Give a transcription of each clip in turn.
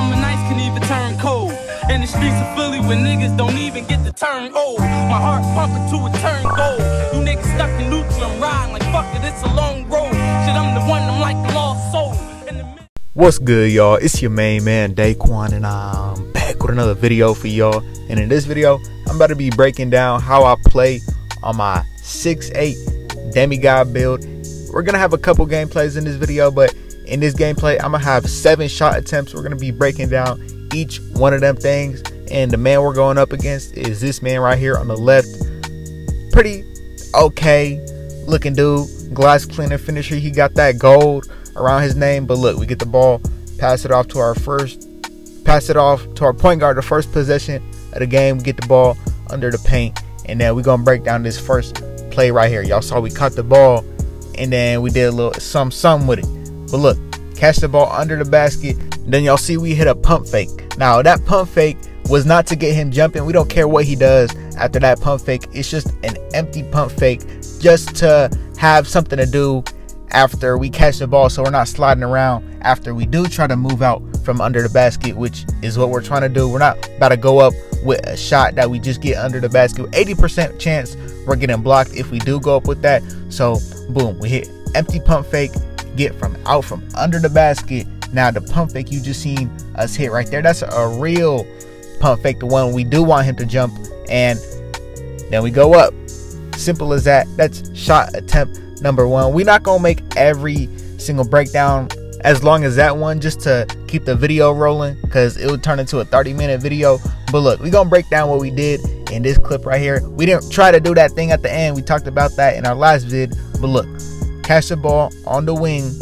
summer nights can even turn cold. In the streets of Philly when niggas don't even get to turn old. My heart pumping to a turn gold. You niggas stuck in neutral, I'm riding like fuck it, it's a long road. Shit, I'm the one, I'm like the lost soul. What's good, y'all? It's your main man, Deykwon, and I'm back with another video for y'all. And in this video, I'm about to be breaking down how I play on my 6'8 demigod build. We're gonna have a couple gameplays in this video, but in this gameplay, I'm gonna have seven shot attempts. We're gonna be breaking down each one of them things. And the man we're going up against is this man right here on the left. Pretty okay looking dude. Glass cleaner finisher. He got that gold around his name. But look, we get the ball, pass it off to our first, pass it off to our point guard, the first possession of the game. We get the ball under the paint. And then we're gonna break down this first play right here. Y'all saw we caught the ball and then we did a little some some with it. But look, catch the ball under the basket. Then y'all see we hit a pump fake. Now that pump fake was not to get him jumping. We don't care what he does after that pump fake. It's just an empty pump fake just to have something to do after we catch the ball so we're not sliding around after we do try to move out from under the basket, which is what we're trying to do. We're not about to go up with a shot that we just get under the basket. 80% chance we're getting blocked if we do go up with that. So boom, we hit empty pump fake, get from out from under the basket. Now the pump fake you just seen us hit right there, that's a real pump fake, the one we do want him to jump, and then we go up. Simple as that. That's shot attempt number one. We're not gonna make every single breakdown as long as that one just to keep the video rolling because it would turn into a 30 minute video. But look, we're gonna break down what we did in this clip right here. We didn't try to do that thing at the end. We talked about that in our last vid. But look, catch the ball on the wing.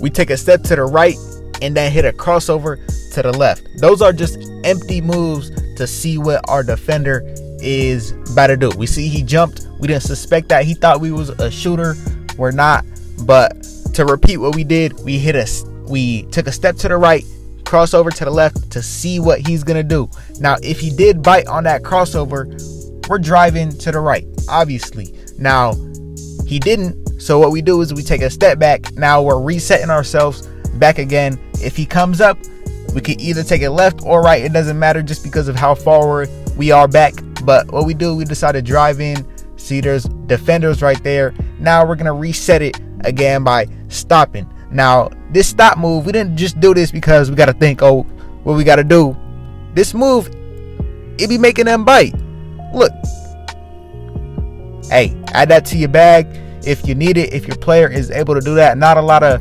We take a step to the right and then hit a crossover to the left. Those are just empty moves to see what our defender is about to do. We see he jumped. We didn't suspect that. He thought we was a shooter. We're not. But to repeat what we did, we hit a we took a step to the right, crossover to the left to see what he's gonna do. Now, if he did bite on that crossover, we're driving to the right, obviously. Now, he didn't. So what we do is we take a step back. Now we're resetting ourselves back again. If he comes up, we can either take it left or right. It doesn't matter just because of how forward we are back. But what we do, we decide to drive in. See, there's defenders right there. Now we're gonna reset it again by stopping. Now, this stop move, we didn't just do this because we gotta think, oh, what we gotta do. This move, it be making them bite. Look. Hey, add that to your bag if you need it, if your player is able to do that. Not a lot of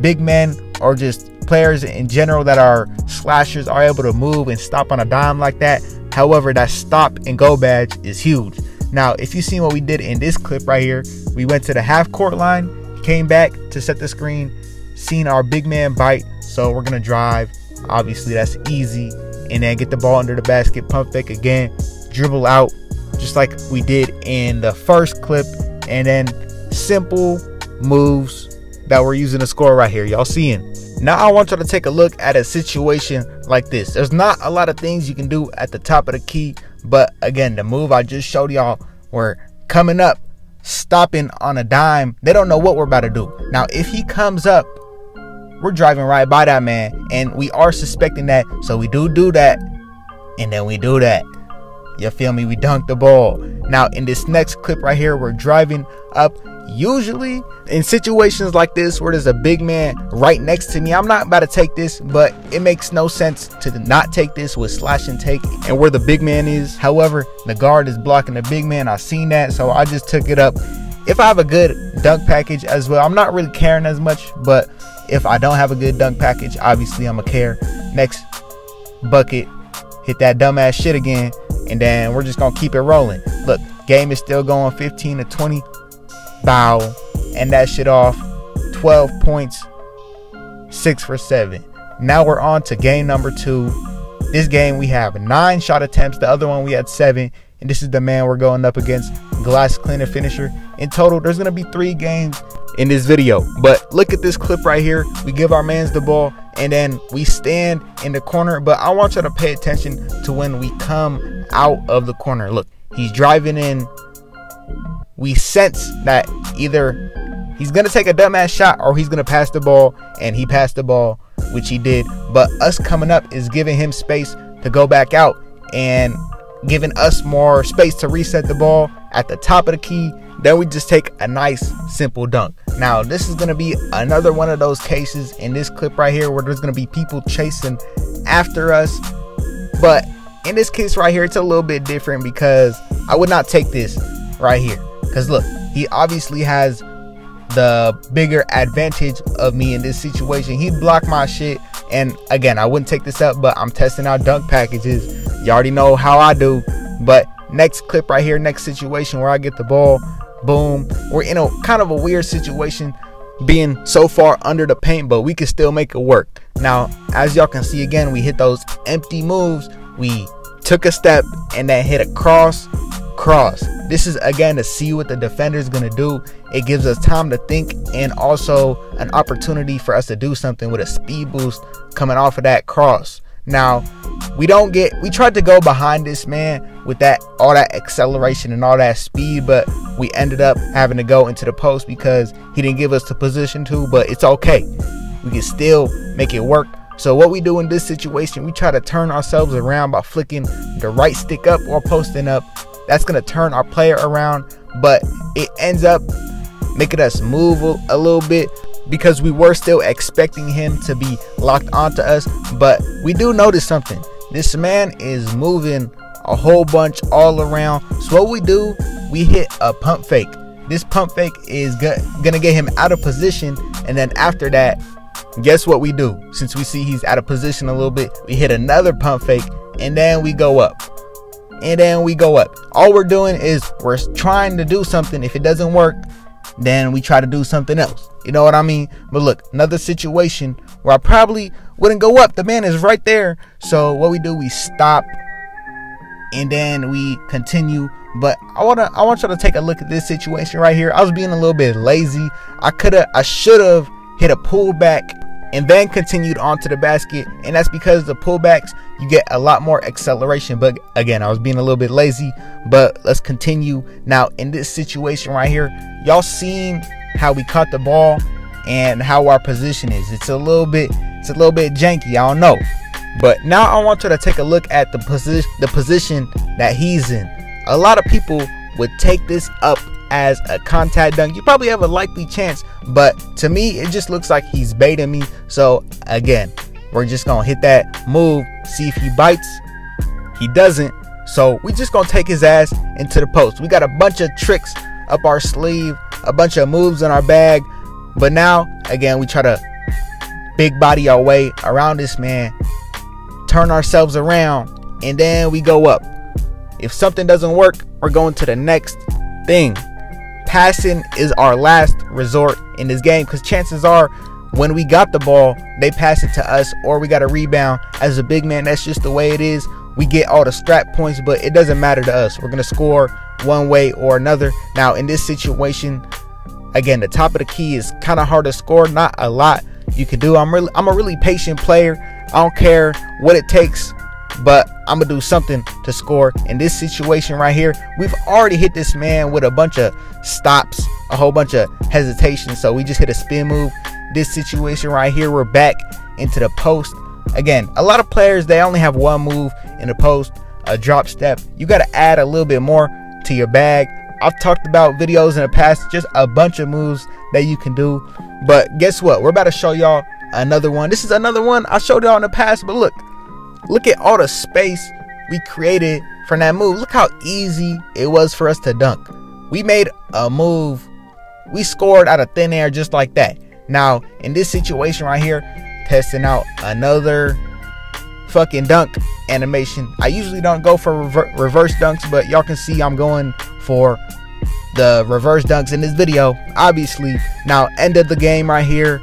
big men or just players in general that are slashers are able to move and stop on a dime like that. However, that stop and go badge is huge. Now, if you seen what we did in this clip right here, we went to the half court line, came back to set the screen, seen our big man bite. So we're gonna drive. Obviously, that's easy. And then get the ball under the basket, pump fake again, dribble out, just like we did in the first clip. And then simple moves that we're using to score right here. Y'all seeing? Now I want y'all to take a look at a situation like this. There's not a lot of things you can do at the top of the key, but again, the move I just showed y'all, we're coming up, stopping on a dime. They don't know what we're about to do. Now, if he comes up, we're driving right by that man, and we are suspecting that, so we do do that, and then we do that. You feel me? We dunk the ball. Now, in this next clip right here, we're driving up usually in situations like this where there's a big man right next to me i'm not about to take this but it makes no sense to not take this with slash and take and where the big man is. However the guard is blocking the big man. I've seen that so i just took it up. If i have a good dunk package as well i'm not really caring as much but if i don't have a good dunk package obviously i'm a care. Next bucket hit that dumbass shit again and then we're just gonna keep it rolling. Look game is still going 15 to 20 bow, and that shit off. 12 points, 6 for 7. Now we're on to game number two. This game we have nine shot attempts. The other one we had seven. And this is the man we're going up against. Glass cleaner finisher. In total, there's gonna be three games in this video. But look at this clip right here. We give our mans the ball and then we stand in the corner. But I want you to pay attention to when we come out of the corner. Look, he's driving in we sense that either he's gonna take a dumbass shot or he's gonna pass the ball, and he passed the ball, which he did. but us coming up is giving him space to go back out and giving us more space to reset the ball at the top of the key. Then we just take a nice simple dunk. Now, this is going to be another one of those cases in this clip right here where there's going to be people chasing after us. But in this case right here, it's a little bit different because I would not take this right here. Because look, he obviously has the bigger advantage of me in this situation. He blocked my shit. And again, I wouldn't take this up, but I'm testing out dunk packages. You already know how I do. But next clip right here, next situation where I get the ball, boom. We're in a kind of a weird situation being so far under the paint, but we can still make it work. Now, as y'all can see again, we hit those empty moves. We took a step and then hit a cross, cross. This is again to see what the defender is going to do. It gives us time to think and also an opportunity for us to do something with a speed boost coming off of that cross. Now, we don't get we tried to go behind this man with that all that acceleration and all that speed, but we ended up having to go into the post because he didn't give us the position to, but it's okay. We can still make it work. So what we do in this situation, we try to turn ourselves around by flicking the right stick up or posting up. That's going to turn our player around, but it ends up making us move a little bit because we were still expecting him to be locked onto us. But we do notice something. This man is moving a whole bunch all around. So what we do, we hit a pump fake. This pump fake is gonna get him out of position, and then after that, guess what we do? Since we see he's out of position a little bit, we hit another pump fake, and then we go up. And then we go up. All we're doing is we're trying to do something. If it doesn't work, then we try to do something else. You know what I mean? But look, another situation where I probably wouldn't go up. The man is right there. So what we do, we stop and then we continue. But I wanna I want you to take a look at this situation right here. I was being a little bit lazy. I could have I should have hit a pullback and then continued onto the basket. And that's because the pullbacks, you get a lot more acceleration. But again, I was being a little bit lazy. But let's continue. Now, in this situation right here, y'all seen how we caught the ball and how our position is. It's a little bit, it's a little bit janky. I don't know. But now I want you to take a look at the position the position that he's in. A lot of people would take this up as a contact dunk, you probably have a likely chance. But to me, it just looks like he's baiting me. So again, we're just gonna hit that move, see if he bites. He doesn't. So we just gonna take his ass into the post. We got a bunch of tricks up our sleeve, a bunch of moves in our bag. But now, again, we try to big body our way around this man, turn ourselves around, and then we go up. If something doesn't work, we're going to the next thing passing is our last resort in this game because chances are when we got the ball, they pass it to us or we got a rebound. As a big man, that's just the way it is. We get all the strap points, but it doesn't matter to us. We're going to score one way or another. Now, in this situation, again, the top of the key is kind of hard to score. Not a lot you can do. I'm really, I'm a really patient player. I don't care what it takes but I'm gonna do something to score. In this situation right here, we've already hit this man with a bunch of stops, a whole bunch of hesitation. So we just hit a spin move. This situation right here, we're back into the post. Again, a lot of players they only have one move in the post, a drop step. You got to add a little bit more to your bag. I've talked about videos in the past, just a bunch of moves that you can do. But guess what? We're about to show y'all another one. This is another one I showed y'all in the past, but look, Look at all the space we created from that move. Look how easy it was for us to dunk. We made a move. We scored out of thin air just like that. Now, in this situation right here, testing out another fucking dunk animation. I usually don't go for rever reverse dunks, but y'all can see I'm going for the reverse dunks in this video. Obviously, now end of the game right here.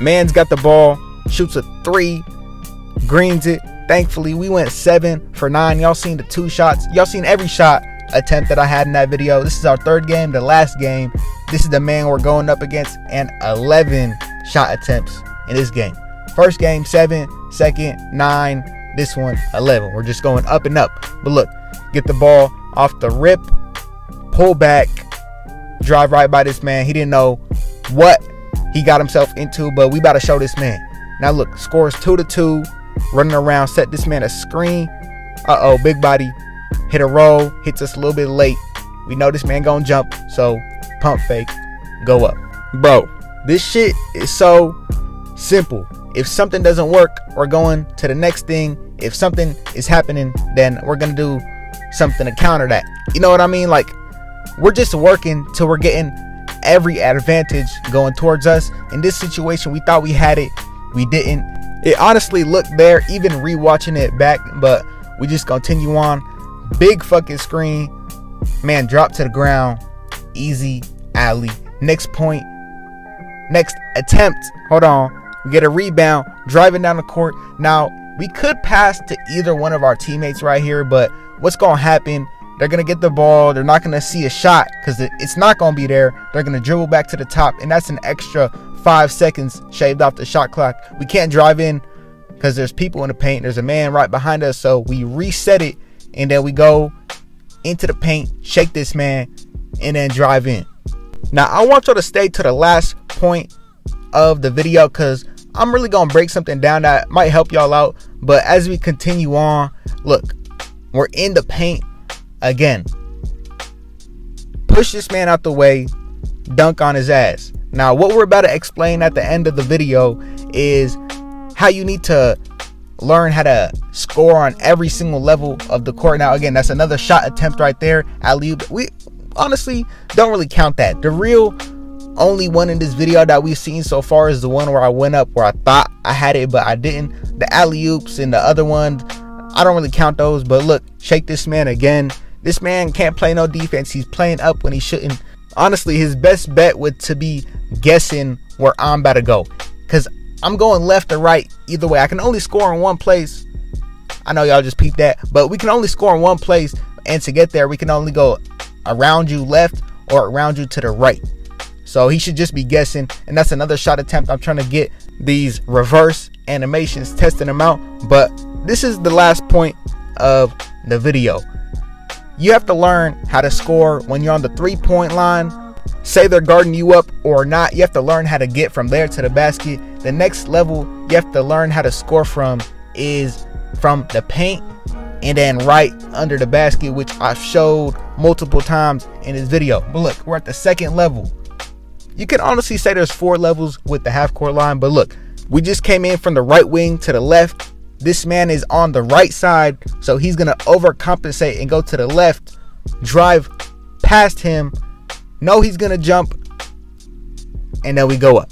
Man's got the ball, shoots a three, greens it, Thankfully, we went seven for nine. Y'all seen the two shots. Y'all seen every shot attempt that I had in that video. This is our third game, the last game. This is the man we're going up against, and 11 shot attempts in this game. First game, seven. Second, nine. This one, 11. We're just going up and up. But look, get the ball off the rip, pull back, drive right by this man. He didn't know what he got himself into, but we about to show this man. Now look, scores two to two, running around, set this man a screen. Uh oh, big body, hit a roll, hits us a little bit late. We know this man gonna jump, so pump fake, go up. Bro, this shit is so simple. If something doesn't work, we're going to the next thing. If something is happening, then we're gonna do something to counter that. You know what I mean? Like, we're just working till we're getting every advantage going towards us. In this situation, we thought we had it, we didn't. It honestly looked there, even rewatching it back, but we just continue on. Big fucking screen, man, drop to the ground, easy alley. Next point, next attempt. Hold on, we get a rebound, driving down the court. Now we could pass to either one of our teammates right here, but what's gonna happen they're going to get the ball. They're not going to see a shot because it's not going to be there. They're going to dribble back to the top, and that's an extra five seconds shaved off the shot clock. We can't drive in because there's people in the paint. There's a man right behind us. So we reset it, and then we go into the paint, shake this man, and then drive in. Now, I want y'all to stay to the last point of the video because I'm really going to break something down that might help y'all out. But as we continue on, look, we're in the paint again. Push this man out the way, dunk on his ass. Now, what we're about to explain at the end of the video is how you need to learn how to score on every single level of the court. Now, again, that's another shot attempt right there. Alley oops We honestly don't really count that. The real only one in this video that we've seen so far is the one where I went up where I thought I had it, but I didn't. The alley oops and the other one, I don't really count those. But look, shake this man again. This man can't play no defense. He's playing up when he shouldn't. Honestly, his best bet would to be guessing where I'm about to go. Cause I'm going left or right either way. I can only score in one place. I know y'all just peeped that, but we can only score in one place. And to get there, we can only go around you left or around you to the right. So he should just be guessing. And that's another shot attempt. I'm trying to get these reverse animations, testing them out. But this is the last point of the video. You have to learn how to score when you're on the three point line. Say they're guarding you up or not, you have to learn how to get from there to the basket. The next level you have to learn how to score from is from the paint and then right under the basket, which I've showed multiple times in this video. But look, we're at the second level. You can honestly say there's four levels with the half court line, but look, we just came in from the right wing to the left this man is on the right side, so he's gonna overcompensate and go to the left, drive past him, know he's gonna jump, and then we go up.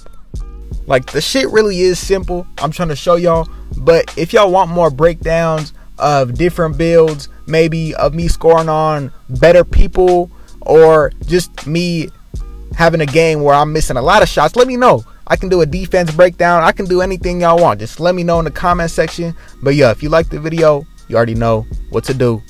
Like the shit really is simple. I'm trying to show y'all, but if y'all want more breakdowns of different builds, maybe of me scoring on better people or just me having a game where I'm missing a lot of shots, let me know. I can do a defense breakdown. I can do anything y'all want. Just let me know in the comment section. But yeah, if you like the video, you already know what to do.